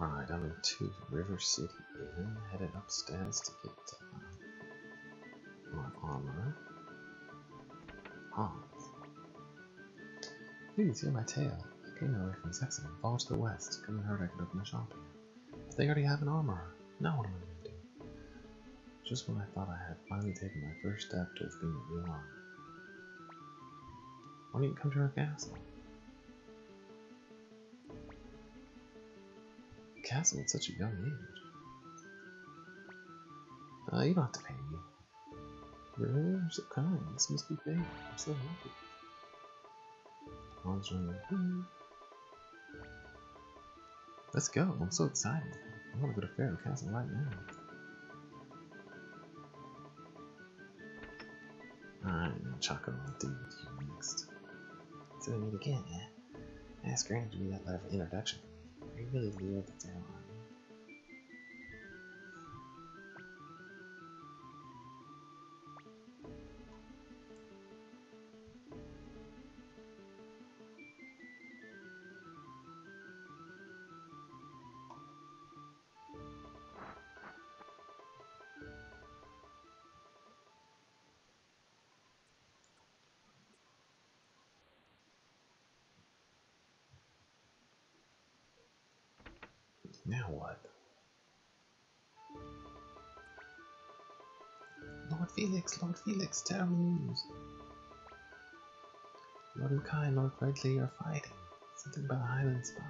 Alright, I'm in Two River City Inn, headed upstairs to get uh, my armor. Hans. Please hear my tale. I came away from Saxon, far to the west. And heard I could open a shop here. But they already have an armor. Now what am I going to do? Just when I thought I had finally taken my first step towards being a real armor. Why don't you come to our castle? Castle at such a young age. Uh, you don't have to pay me. You're so kind. This must be fate. I'm so happy. Mom's running. Let's go. I'm so excited. I want to go to Faerie Castle right now. Alright, now Choco will do with you next. So we meet again, eh? Ask Granny to read that letter of introduction. I really lured the Now what? Lord Felix, Lord Felix, terrible news. Lord Mackay and Lord Ridley are fighting. Something about a Highland spy.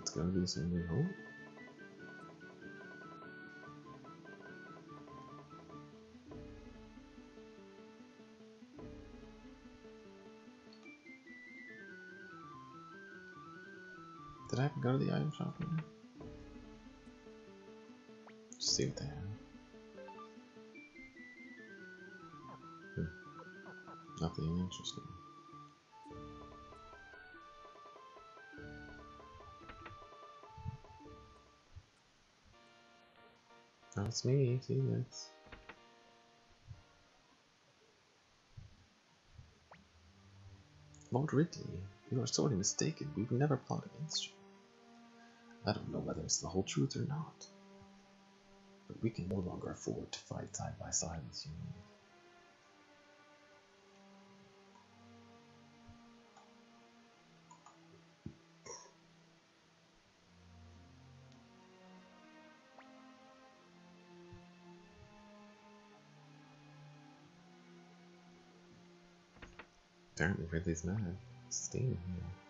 It's gonna be some new hope. Did I have to go to the item shop see what they have. Hmm. Nothing interesting. That's me, Felix. Lord Ridley, you are sorely mistaken. We would never plot against you. I don't know whether it's the whole truth or not. But we can no longer afford to fight side by side with you. Apparently Ridley's mad. Steam here.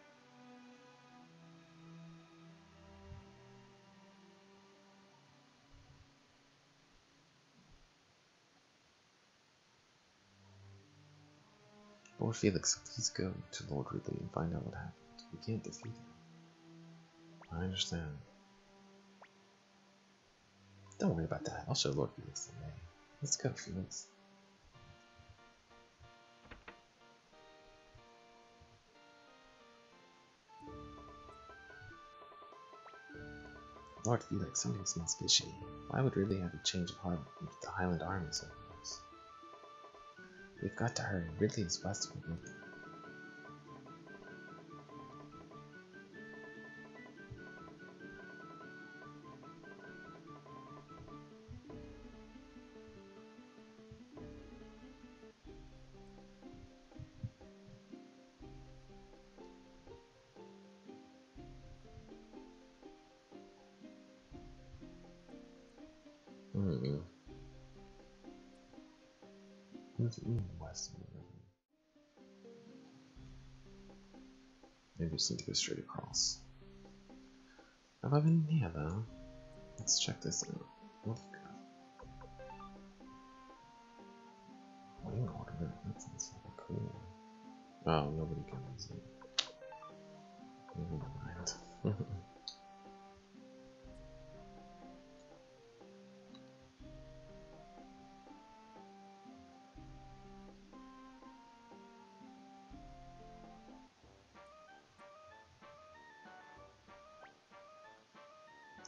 Lord Felix, please go to Lord Ridley and find out what happened. We can't defeat him. I understand. Don't worry about that. I'll show Lord Felix the way. Let's go, Felix. Lord Felix, something smells fishy. Why would Ridley have a change of heart with the Highland army? We've got to hurry. Ridley is west. Who's in west of the river? Maybe just need to go straight across. I been here though? Let's check this out. Wolfgut. Wing order. That sounds cool. Oh, nobody can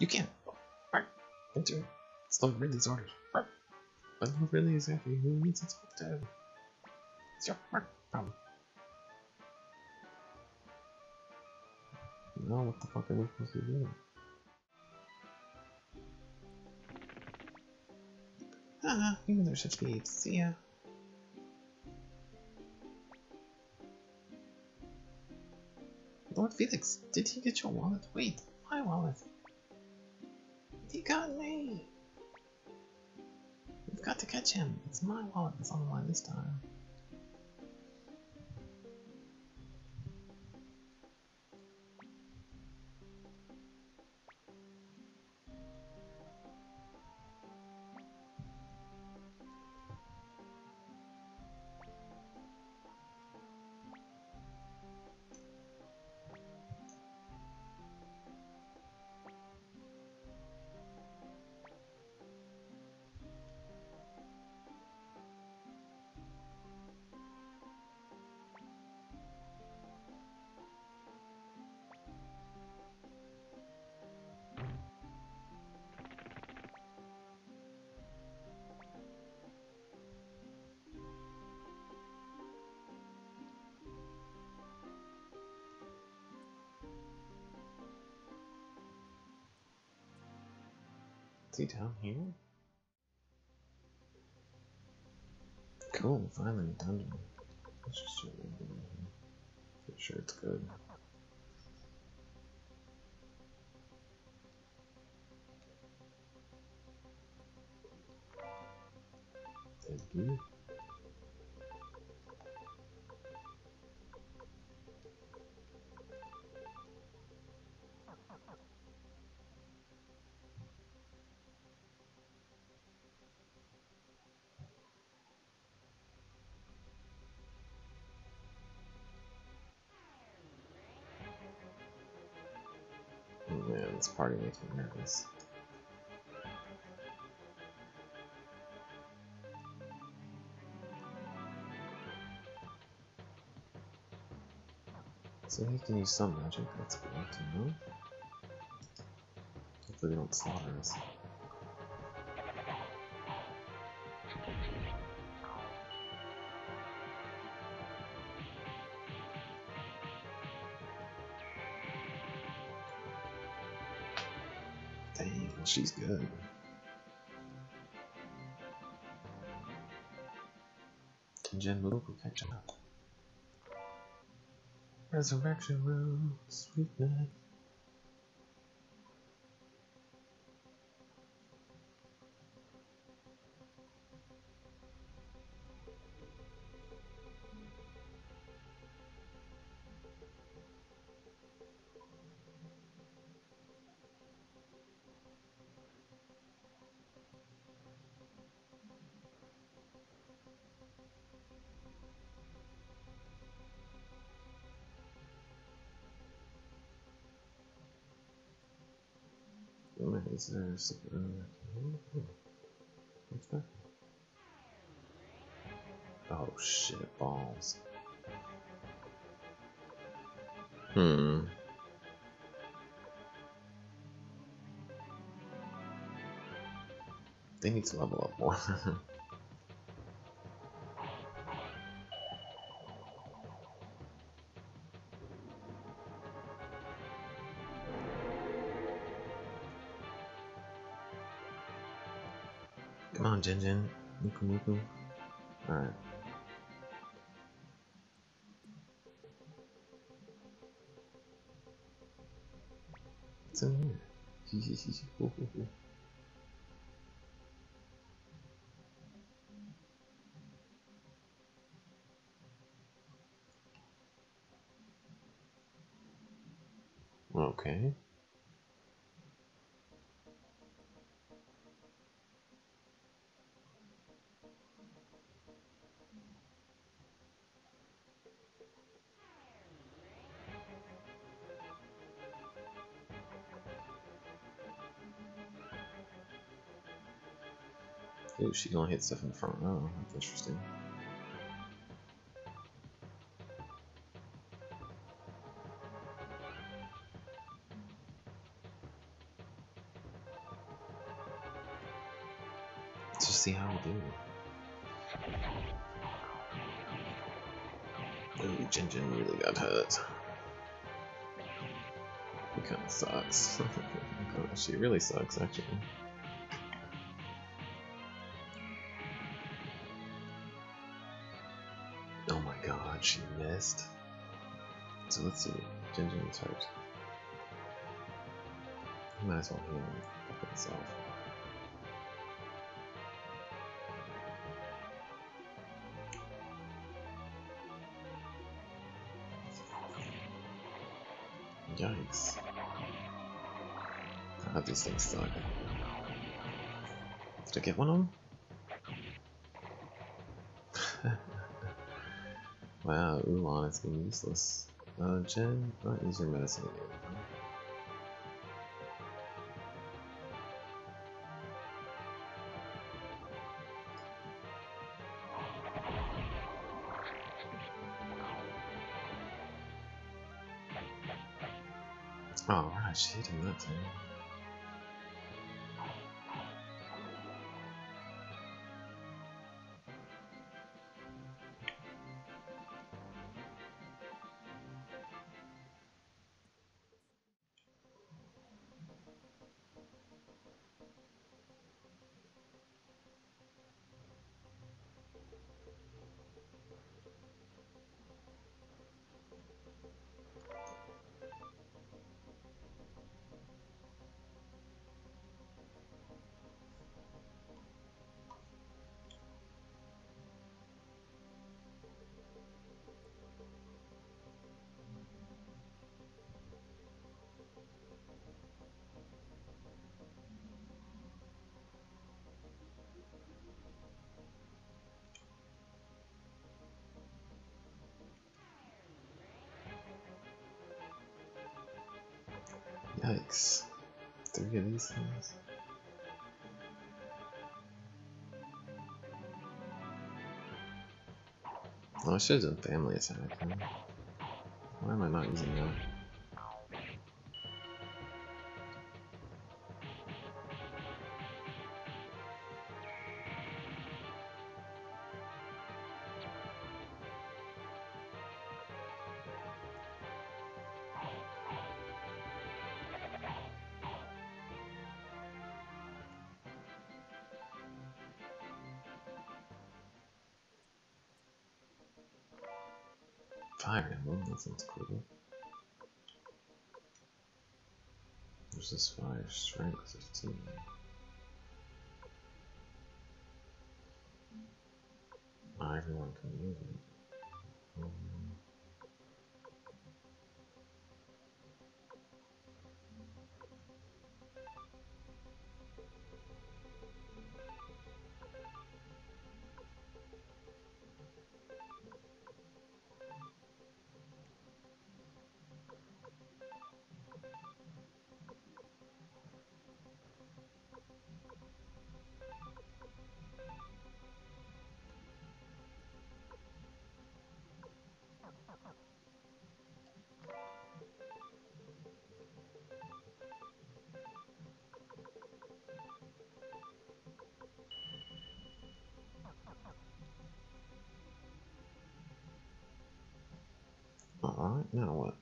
You can't. Enter. It's Lord Ridley's orders. But Lord Ridley is happy. Who needs to talk? It's your problem. No, what the fuck are we supposed to do? Ah, even there's such speed. See ya. Lord Felix, did he get your wallet? Wait, my wallet. He got me. We've got to catch him. It's my wallet that's on the line this time. Is he down here? Cool, finally a dungeon. Let's just check it here. Pretty sure it's good. Thank you. This party makes me nervous. So he can use some magic, that's good to know. Hopefully they don't slaughter us. Dang, she's good. Resurrection Road, sweetness. Oh, What's that? Oh shit, balls. Hmm. They need to level up more. on, Gengen. Muku Muku. Alright. What's in here? Hoo, hoo, hoo. Okay. Ooh, she gonna hit stuff in the front row. Oh, that's interesting. Let's just see how we do. Ooh, Gengen really got hurt. He kind of sucks. she really sucks, actually. Missed. So let's see. Ginger and hurt. Might as well heal himself. Yikes. How these things suck. Did I get one of them? Wow, Ulan is being useless. Uh, Jen, don't use your medicine again. Oh, right, she him that time. Yikes. Three of these things. Oh, I should have done family attack. Why am I not using that? Fire Emblem, that sounds cool. This fire strength 15. Not everyone can use it. Um, Alright, now what?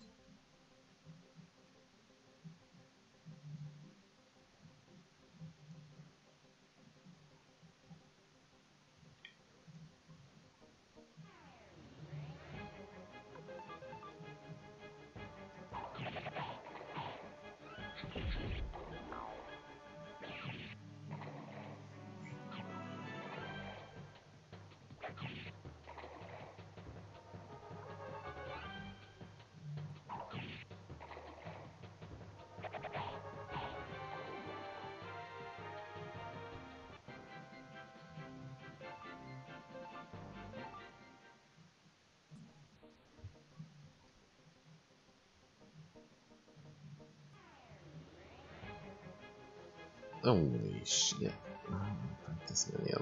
Holy shit. I don't think this many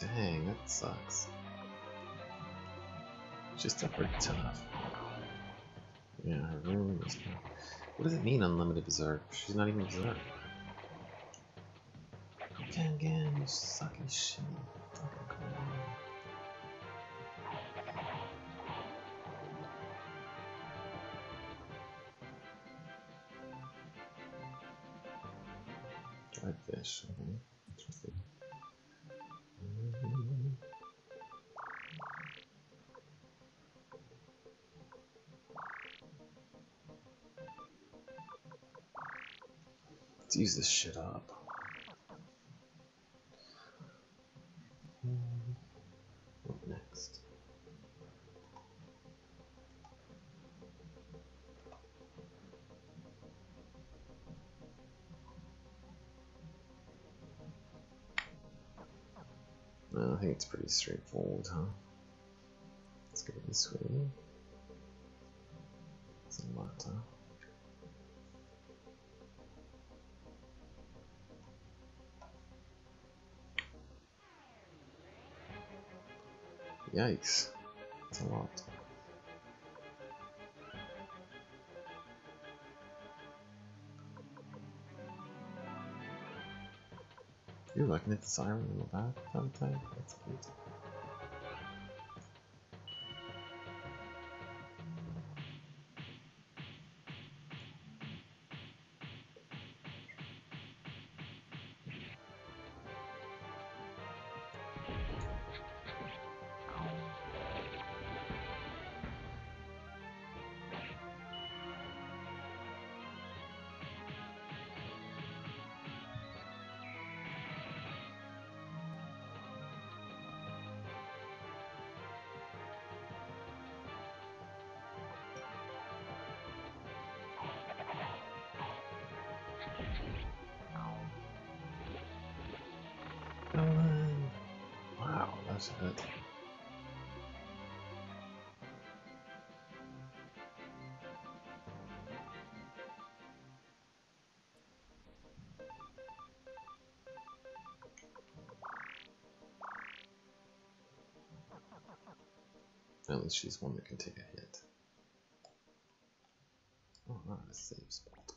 Dang, that sucks. Just pretty tough. Yeah, her room is. What does it mean, unlimited berserk? She's not even berserk. Again, you sucky shit. Fish. Okay. Interesting. Let's use this shit up. What next? No, I think it's pretty straightforward, huh? Let's go this way. It's a lot, huh? Yikes. That's a lot. You're looking at the siren in the back sometime? That's cute. That's good. At least she's one that can take a hit. Oh, wow, a safe spot.